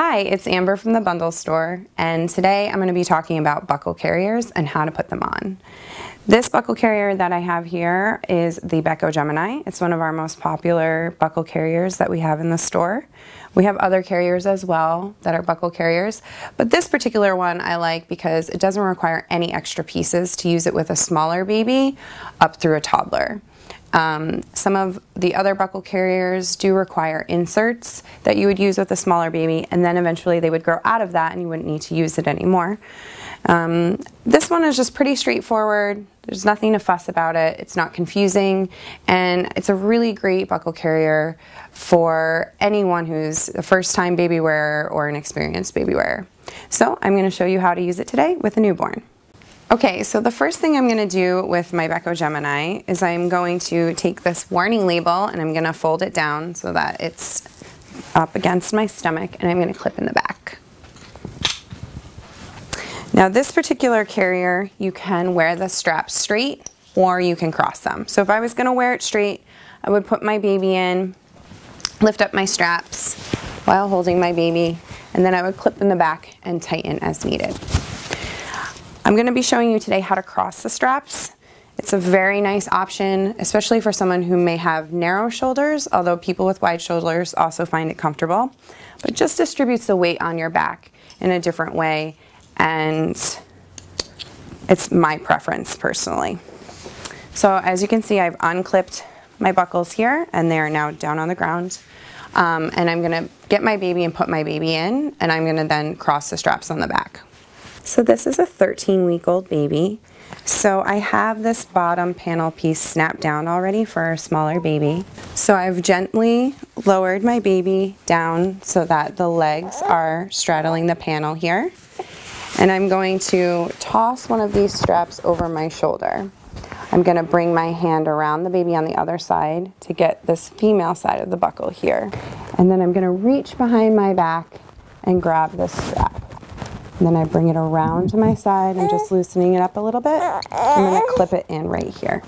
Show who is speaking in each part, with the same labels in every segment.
Speaker 1: Hi, it's Amber from the Bundle Store, and today I'm going to be talking about buckle carriers and how to put them on. This buckle carrier that I have here is the Beco Gemini. It's one of our most popular buckle carriers that we have in the store. We have other carriers as well that are buckle carriers, but this particular one I like because it doesn't require any extra pieces to use it with a smaller baby up through a toddler. Um, some of the other buckle carriers do require inserts that you would use with a smaller baby and then eventually they would grow out of that and you wouldn't need to use it anymore. Um, this one is just pretty straightforward. There's nothing to fuss about it. It's not confusing and it's a really great buckle carrier for anyone who's a first time baby wearer or an experienced baby wearer. So I'm going to show you how to use it today with a newborn. Okay, so the first thing I'm going to do with my Beco Gemini is I'm going to take this warning label and I'm going to fold it down so that it's up against my stomach and I'm going to clip in the back. Now this particular carrier, you can wear the straps straight or you can cross them. So if I was going to wear it straight, I would put my baby in, lift up my straps while holding my baby, and then I would clip in the back and tighten as needed. I'm going to be showing you today how to cross the straps. It's a very nice option, especially for someone who may have narrow shoulders, although people with wide shoulders also find it comfortable. But just distributes the weight on your back in a different way, and it's my preference personally. So as you can see, I've unclipped my buckles here, and they are now down on the ground. Um, and I'm gonna get my baby and put my baby in, and I'm gonna then cross the straps on the back. So this is a 13 week old baby. So I have this bottom panel piece snapped down already for a smaller baby. So I've gently lowered my baby down so that the legs are straddling the panel here. And I'm going to toss one of these straps over my shoulder. I'm going to bring my hand around the baby on the other side to get this female side of the buckle here. And then I'm going to reach behind my back and grab this strap. And then I bring it around to my side and just loosening it up a little bit. I'm to clip it in right here.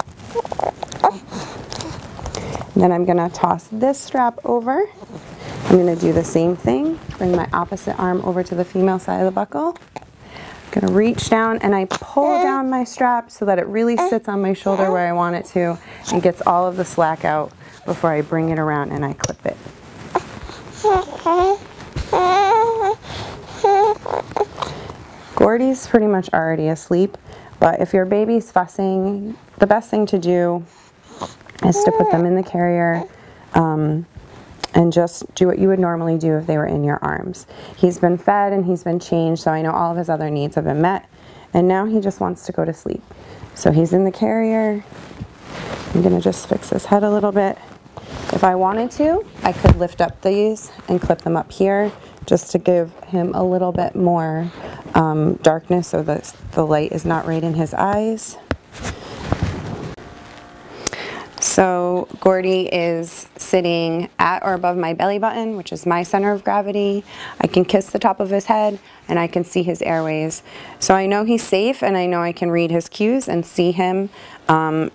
Speaker 1: And then I'm to toss this strap over. I'm to do the same thing. Bring my opposite arm over to the female side of the buckle. I'm to reach down and I pull down my strap so that it really sits on my shoulder where I want it to and gets all of the slack out before I bring it around and I clip it. Gordy's pretty much already asleep, but if your baby's fussing, the best thing to do is to put them in the carrier um, and just do what you would normally do if they were in your arms. He's been fed and he's been changed, so I know all of his other needs have been met, and now he just wants to go to sleep. So he's in the carrier. I'm gonna just fix his head a little bit. If I wanted to, I could lift up these and clip them up here just to give him a little bit more um, darkness so that the light is not right in his eyes. So Gordy is sitting at or above my belly button, which is my center of gravity. I can kiss the top of his head and I can see his airways. So I know he's safe and I know I can read his cues and see him. Um,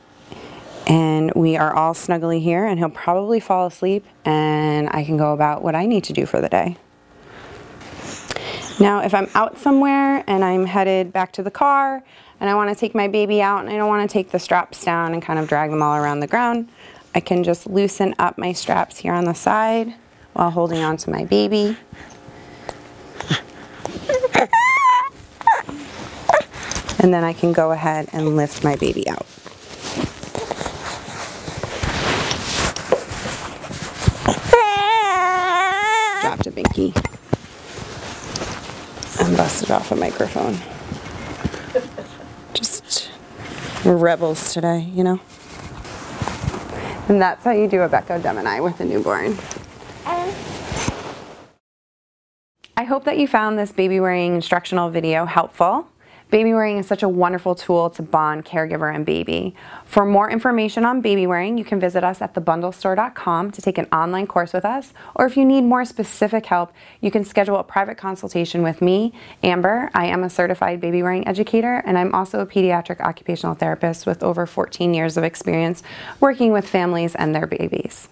Speaker 1: and we are all snuggly here and he'll probably fall asleep and I can go about what I need to do for the day. Now if I'm out somewhere and I'm headed back to the car and I want to take my baby out and I don't want to take the straps down and kind of drag them all around the ground, I can just loosen up my straps here on the side while holding on to my baby. And then I can go ahead and lift my baby out. Dropped a binky and busted off a microphone. Just we're rebels today, you know? And that's how you do a Beco Gemini with a newborn. I hope that you found this baby wearing instructional video helpful. Baby wearing is such a wonderful tool to bond caregiver and baby. For more information on baby wearing, you can visit us at thebundlestore.com to take an online course with us, or if you need more specific help, you can schedule a private consultation with me, Amber. I am a certified baby wearing educator, and I'm also a pediatric occupational therapist with over 14 years of experience working with families and their babies.